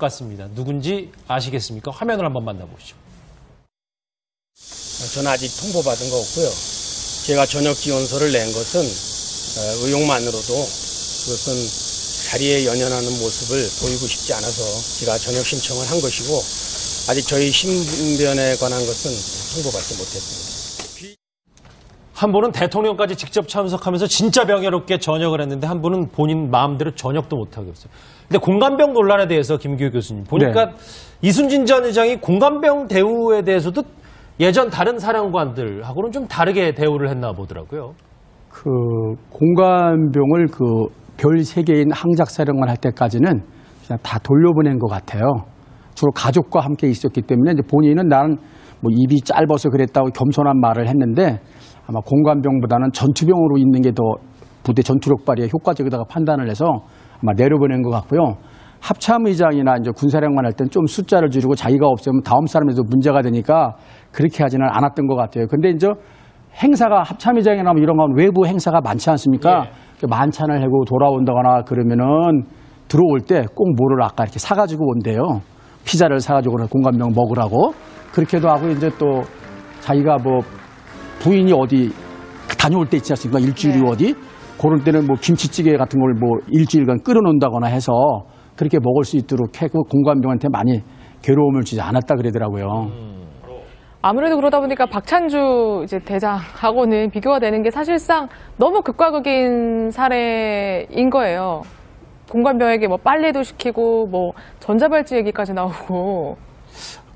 같습니다. 누군지 아시겠습니까? 화면을 한번 만나보시죠. 저는 아직 통보받은 거 없고요. 제가 전역 지원서를 낸 것은 어, 의혹만으로도 그것은 자리에 연연하는 모습을 보이고 싶지 않아서 제가 전역 신청을 한 것이고 아직 저희 신변에 관한 것은 통보받지 못했습니다. 한 분은 대통령까지 직접 참석하면서 진짜 명예롭게 전역을 했는데 한 분은 본인 마음대로 전역도 못하게 했어요. 근데 공감병 논란에 대해서 김규호 교수님 보니까 네. 이순진 전 의장이 공감병 대우에 대해서도 예전 다른 사령관들하고는 좀 다르게 대우를 했나 보더라고요. 그 공관병을 그 별 세계인 항작사령관 할 때까지는 그냥 다 돌려보낸 것 같아요. 주로 가족과 함께 있었기 때문에 이제 본인은 나는 뭐 입이 짧아서 그랬다고 겸손한 말을 했는데 아마 공관병보다는 전투병으로 있는 게 더 부대 전투력 발휘에 효과적이다고 판단을 해서 아마 내려보낸 것 같고요. 합참의장이나 이제 군사령관 할 때는 좀 숫자를 줄이고 자기가 없으면 다음 사람에도 문제가 되니까 그렇게 하지는 않았던 것 같아요. 근데 이제 행사가 합참의장이나 뭐 이런 건 외부 행사가 많지 않습니까? 그 만찬을 하고 돌아온다거나 그러면은 들어올 때 꼭 뭐를 아까 이렇게 사가지고 온대요. 피자를 사가지고 공감병 먹으라고. 그렇게도 하고 이제 또 자기가 뭐 부인이 어디 다녀올 때 있지 않습니까? 일주일이 네. 어디? 그런 때는 뭐 김치찌개 같은 걸 뭐 일주일간 끓여놓는다거나 해서 그렇게 먹을 수 있도록 해고 공감병한테 많이 괴로움을 주지 않았다 그러더라고요. 아무래도 그러다 보니까 박찬주 이제 대장하고는 비교가 되는 게 사실상 너무 극과 극인 사례인 거예요. 공관병에게 뭐 빨래도 시키고 뭐 전자발찌 얘기까지 나오고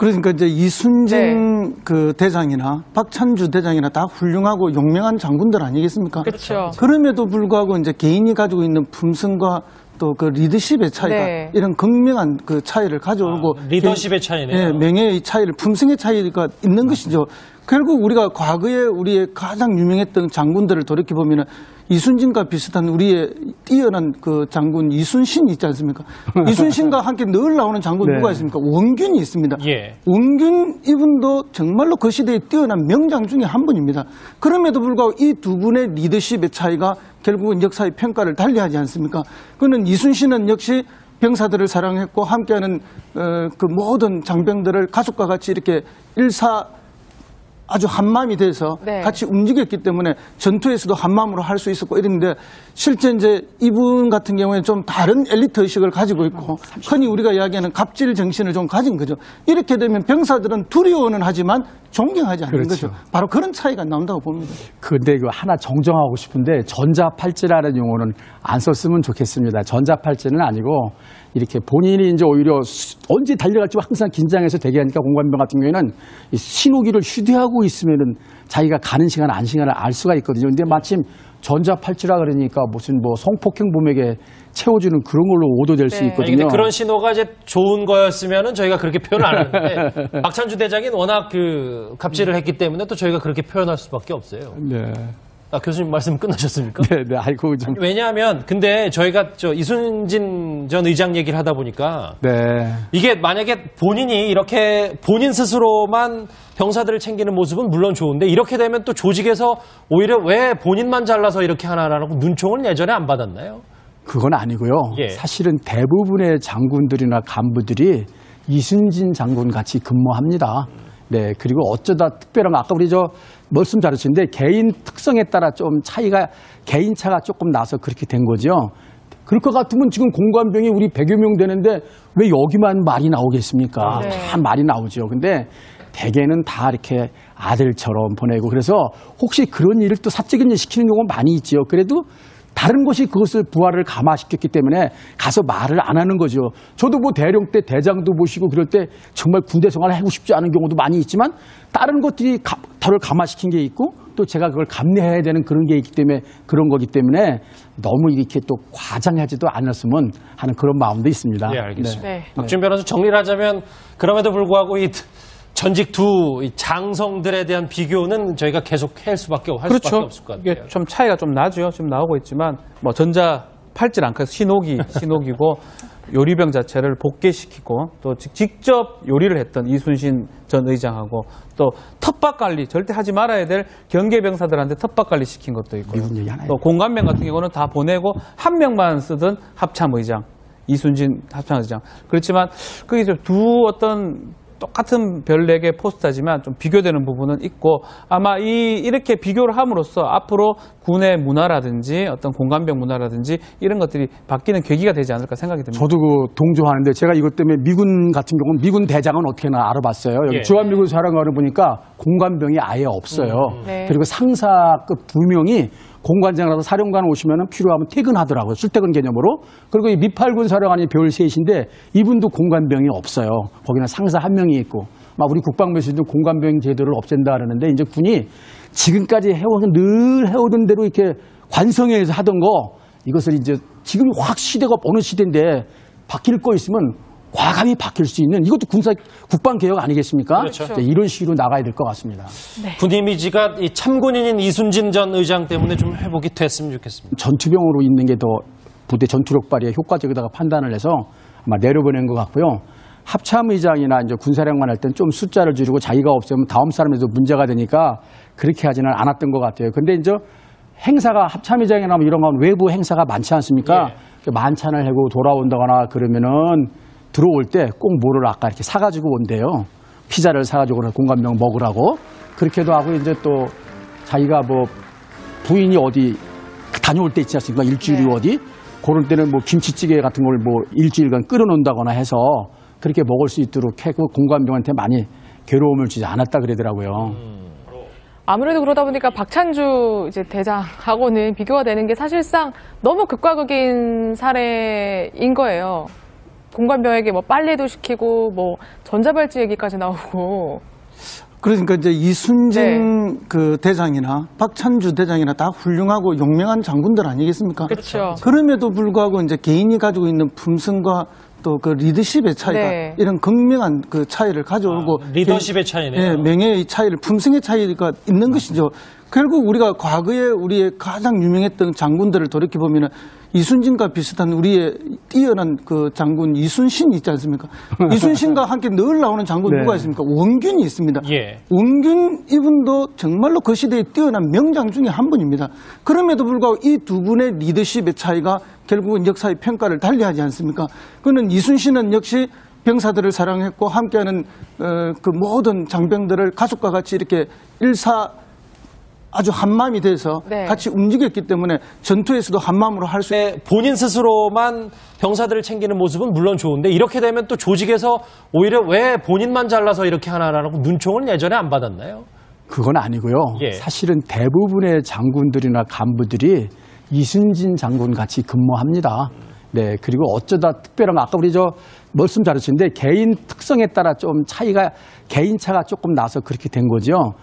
그러니까 이제 이순진 네. 그 대장이나 박찬주 대장이나 다 훌륭하고 용맹한 장군들 아니겠습니까? 그렇죠. 그럼에도 불구하고 이제 개인이 가지고 있는 품성과 또 그 리더십의 차이가 네. 이런 극명한 그 차이를 가져오고 아, 리더십의 차이네요. 예, 명예의 차이를 품성의 차이가 있는 것이죠. 결국 우리가 과거에 우리의 가장 유명했던 장군들을 돌이켜 보면은 이순신과 비슷한 우리의 뛰어난 그 장군 이순신이 있지 않습니까? 이순신과 함께 늘 나오는 장군 네. 누가 있습니까? 원균이 있습니다. 예. 원균 이분도 정말로 그 시대에 뛰어난 명장 중에 한 분입니다. 그럼에도 불구하고 이 두 분의 리더십의 차이가 결국은 역사의 평가를 달리하지 않습니까? 그는 이순신은 역시 병사들을 사랑했고 함께하는 어, 그 모든 장병들을 가족과 같이 이렇게 일사 아주 한마음이 돼서 네. 같이 움직였기 때문에 전투에서도 한마음으로 할 수 있었고 이랬는데 실제 이제 이분 같은 경우에는 좀 다른 엘리트 의식을 가지고 있고 흔히 우리가 이야기하는 갑질 정신을 좀 가진 거죠. 이렇게 되면 병사들은 두려워는 하지만 존경하지 않는 그렇죠. 거죠. 바로 그런 차이가 나온다고 봅니다. 근데 그 하나 정정하고 싶은데 전자팔찌라는 용어는 안 썼으면 좋겠습니다. 전자팔찌는 아니고 이렇게 본인이 이제 오히려 수- 언제 달려갈지 항상 긴장해서 대기하니까 공관병 같은 경우에는 이 신호기를 휴대하고 있으면은 자기가 가는 시간 안 시간을 알 수가 있거든요. 근데 마침 전자팔찌라 그러니까 무슨 뭐 성폭행 범에게 채워주는 그런 걸로 오도될 수 네. 있거든요. 아니, 근데 그런 신호가 이제 좋은 거였으면은 저희가 그렇게 표현 안 하는데 박찬주 대장이 워낙 그 갑질을 했기 때문에 또 저희가 그렇게 표현할 수밖에 없어요. 네. 아, 교수님 말씀 끝나셨습니까? 네, 네. 아이고 좀. 왜냐하면 근데 저희가 저 이순진 전 의장 얘기를 하다 보니까 네. 이게 만약에 본인이 이렇게 본인 스스로만 병사들을 챙기는 모습은 물론 좋은데 이렇게 되면 또 조직에서 오히려 왜 본인만 잘라서 이렇게 하나라고 눈총을 예전에 안 받았나요? 그건 아니고요. 예. 사실은 대부분의 장군들이나 간부들이 이순진 장군 같이 근무합니다. 네. 그리고 어쩌다 특별한 거 아까 우리 저 말씀 잘하셨는데 개인 특성에 따라 좀 차이가 개인 차가 조금 나서 그렇게 된 거죠. 그럴 것 같으면 지금 공관병이 우리 100여 명 되는데 왜 여기만 말이 나오겠습니까? 네. 다 말이 나오죠. 근데 대개는 다 이렇게 아들처럼 보내고 그래서 혹시 그런 일을 또 사적인 일 시키는 경우가 많이 있지요. 그래도 다른 곳이 그것을 부활을 감화시켰기 때문에 가서 말을 안 하는 거죠. 저도 뭐 대령 때 대장도 모시고 그럴 때 정말 군대 생활을 하고 싶지 않은 경우도 많이 있지만 다른 것들이 가, 저를 감화시킨 게 있고 또 제가 그걸 감내해야 되는 그런 게 있기 때문에 그런 거기 때문에 너무 이렇게 또 과장하지도 않았으면 하는 그런 마음도 있습니다. 네, 알겠습니다. 네. 박준 변호사 정리를 하자면 그럼에도 불구하고 이 전직 두이 장성들에 대한 비교는 저희가 계속 할 수밖에 할 수밖에 그렇죠. 없을 것 이게 같아요. 좀 차이가 좀 나죠. 지금 나오고 있지만 뭐 전자 팔찌를 안 까서 신호기 신호기고 요리병 자체를 복개시키고 또 직- 직접 요리를 했던 이순신 전 의장하고 또 텃밭 관리 절대 하지 말아야 될 경계병사들한테 텃밭 관리 시킨 것도 하나 또 공관병 같은 경우는 다 보내고 한 명만 쓰던 합참 의장 이순신 합창의장. 그렇지만 그게 이제 두 어떤 똑같은 별 4개 포스터지만 좀 비교되는 부분은 있고 아마 이 이렇게 비교를 함으로써 앞으로 군의 문화라든지 어떤 공간병 문화라든지 이런 것들이 바뀌는 계기가 되지 않을까 생각이 듭니다. 저도 그 동조하는데 제가 이것 때문에 미군 같은 경우는 미군 대장은 어떻게나 알아봤어요. 여기 예. 주한미군 사령관을 보니까 공관병이 아예 없어요. 네. 그리고 상사급 두 명이 공관장이라도 사령관 오시면 필요하면 퇴근하더라고요. 출퇴근 개념으로. 그리고 이 미팔군 사령관이 별 셋인데 이분도 공관병이 없어요. 거기는 상사 한 명이 있고. 막 우리 국방부에서도 공관병 제도를 없앤다 그러는데 이제 군이 지금까지 해오던 늘 해오던 대로 이렇게 관성에서 하던 거 이것을 이제 지금 확 시대가 어느 시대인데 바뀔 거 있으면 과감히 바뀔 수 있는 이것도 군사 국방 개혁 아니겠습니까? 그렇죠. 이제 이런 식으로 나가야 될 것 같습니다. 군 이미지가 이 참군인인 이순진 전 의장 때문에 좀 회복이 됐으면 좋겠습니다. 전투병으로 있는 게 더 부대 전투력 발휘에 효과적이다가 판단을 해서 아마 내려보낸 것 같고요. 합참 의장이나 이제 군사령관 할땐좀 숫자를 줄이고 자기가 없으면 다음 사람에도 문제가 되니까 그렇게 하지는 않았던 것 같아요. 근데 이제 행사가 합참 의장이나 뭐 이런 건 외부 행사가 많지 않습니까? 예. 그 만찬을 하고 돌아온다거나 그러면은 들어올 때 꼭 뭐를 아까 이렇게 사가지고 온대요. 피자를 사가지고 공감병 먹으라고. 그렇게도 하고 이제 또 자기가 뭐 부인이 어디 다녀올 때 있지 않습니까? 일주일이 네. 어디? 그런 때는 뭐 김치찌개 같은 걸 뭐 일주일간 끓여놓는다거나 해서 그렇게 먹을 수 있도록 해고 공관병한테 많이 괴로움을 주지 않았다 그러더라고요. 아무래도 그러다 보니까 박찬주 이제 대장하고는 비교가 되는 게 사실상 너무 극과 극인 사례인 거예요. 공관병에게 뭐 빨래도 시키고 뭐 전자발찌 얘기까지 나오고 그러니까 이제 네. 이순진 그 대장이나 박찬주 대장이나 다 훌륭하고 용맹한 장군들 아니겠습니까? 그렇죠. 그럼에도 불구하고 이제 개인이 가지고 있는 품성과 또 그 리더십의 차이가 네. 이런 극명한 그 차이를 가져오고 아, 리더십의 차이네요. 예, 명예의 차이를 품성의 차이가 있는 것이죠. 결국 우리가 과거에 우리의 가장 유명했던 장군들을 돌이켜 보면은 이순신과 비슷한 우리의 뛰어난 그 장군 이순신 있지 않습니까? 이순신과 함께 늘 나오는 장군 네. 누가 있습니까? 원균이 있습니다. 예. 원균 이분도 정말로 그 시대에 뛰어난 명장 중에 한 분입니다. 그럼에도 불구하고 이 두 분의 리더십의 차이가 결국은 역사의 평가를 달리하지 않습니까? 그는 이순신은 역시 병사들을 사랑했고 함께하는 어, 그 모든 장병들을 가족과 같이 이렇게 일사 아주 한마음이 돼서 네. 같이 움직였기 때문에 전투에서도 한마음으로 할수 네, 본인 스스로만 병사들을 챙기는 모습은 물론 좋은데 이렇게 되면 또 조직에서 오히려 왜 본인만 잘라서 이렇게 하나라고 눈총을 예전에 안 받았나요? 그건 아니고요. 예. 사실은 대부분의 장군들이나 간부들이 이순진 장군 같이 근무합니다. 네, 그리고 어쩌다 특별한 아까 우리 저 말씀 잘하셨는데 개인 특성에 따라 좀 차이가 개인 차가 조금 나서 그렇게 된 거죠.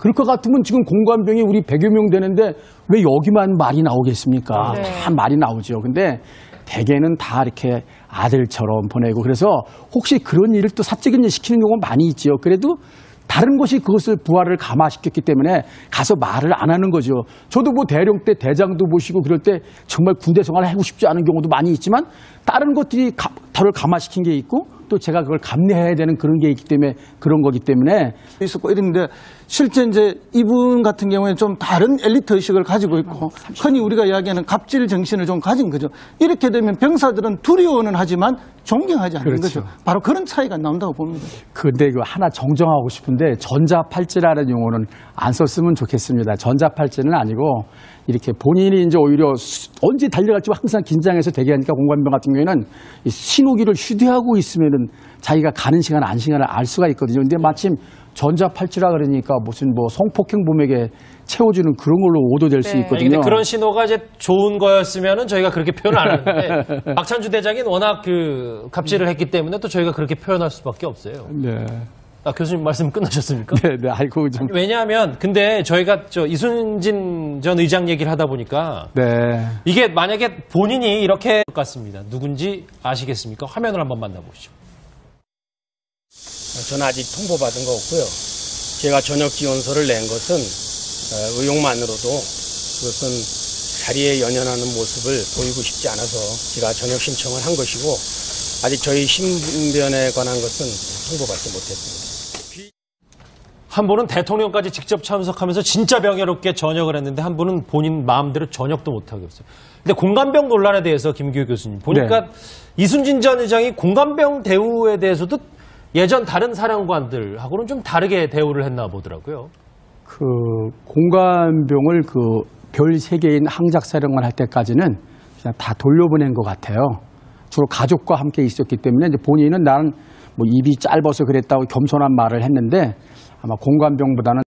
그럴 것 같으면 지금 공관병이 우리 100여 명 되는데 왜 여기만 말이 나오겠습니까? 네. 다 말이 나오죠. 근데 대개는 다 이렇게 아들처럼 보내고 그래서 혹시 그런 일을 또 사적인 일 시키는 경우가 많이 있죠. 그래도 다른 곳이 그것을 부활을 감화시켰기 때문에 가서 말을 안 하는 거죠. 저도 뭐 대령 때 대장도 보시고 그럴 때 정말 군대 생활을 하고 싶지 않은 경우도 많이 있지만 다른 것들이 가, 저를 감화시킨 게 있고 또 제가 그걸 감내해야 되는 그런 게 있기 때문에 그런 거기 때문에 있었고 이랬는데 실제 이제 이분 같은 경우에는 좀 다른 엘리트 의식을 가지고 있고 흔히 우리가 이야기하는 갑질 정신을 좀 가진 거죠. 이렇게 되면 병사들은 두려워는 하지만 존경하지 않는 그렇죠. 거죠. 바로 그런 차이가 나온다고 봅니다. 근데 그 하나 정정하고 싶은데 전자팔찌라는 용어는 안 썼으면 좋겠습니다. 전자팔찌는 아니고 이렇게 본인이 이제 오히려 수- 언제 달려갈지 항상 긴장해서 대기하니까 공관병 같은 경우에는 이 신호기를 휴대하고 있으면은 자기가 가는 시간 안 시간을 알 수가 있거든요. 근데 마침 전자팔찌라 그러니까 무슨 뭐 성폭행 범에게 채워주는 그런 걸로 오도될 수 네. 아니, 있거든요. 근데 그런 신호가 이제 좋은 거였으면은 저희가 그렇게 표현 안 하는데 박찬주 대장이 워낙 그 갑질을 했기 때문에 또 저희가 그렇게 표현할 수밖에 없어요. 네. 아, 교수님 말씀 끝나셨습니까? 네, 네, 알고 좀. 왜냐하면 근데 저희가 저 이순진 전 의장 얘기를 하다 보니까 네. 이게 만약에 본인이 이렇게 것 같습니다. 누군지 아시겠습니까? 화면을 한번 만나보시죠. 저는 아직 통보받은 거 없고요. 제가 저녁 지원서를 낸 것은 어, 의욕만으로도 그것은 자리에 연연하는 모습을 보이고 싶지 않아서 제가 저녁 신청을 한 것이고 아직 저희 신변에 관한 것은 통보받지 못했습니다. 한 분은 대통령까지 직접 참석하면서 진짜 명예롭게 전역을 했는데 한 분은 본인 마음대로 전역도 못하고 있어요. 근데 공감병 논란에 대해서 김기호 교수님 보니까 이순진 전 의장이 공감병 대우에 대해서도 예전 다른 사령관들하고는 좀 다르게 대우를 했나 보더라고요. 그 공관병을 그 별 세계인 항작사령관 할 때까지는 그냥 다 돌려보낸 것 같아요. 주로 가족과 함께 있었기 때문에 이제 본인은 나는 뭐 입이 짧아서 그랬다고 겸손한 말을 했는데 아마 공관병보다는